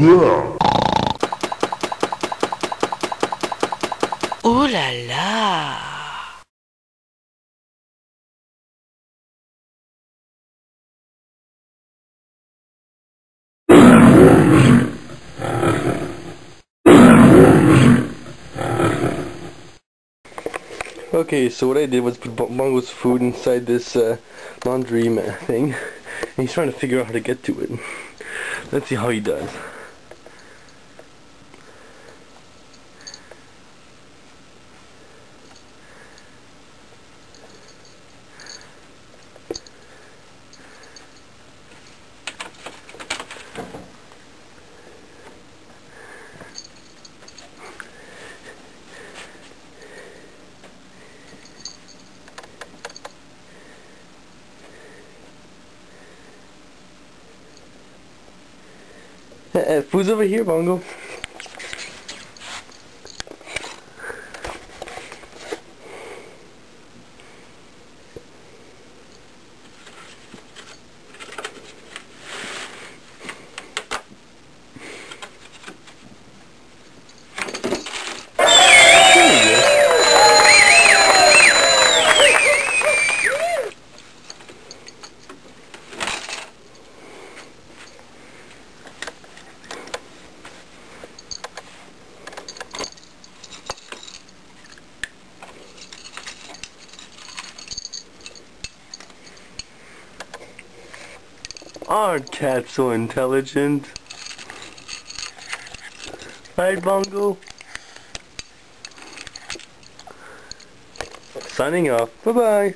that? Ooh la la! Okay, so what I did was put Bongo's food inside this uh, laundry thing, and he's trying to figure out how to get to it. Let's see how he does. Food's over here, Bongo. Aren't cats so intelligent? Right, Bongo? Signing off. Bye-bye.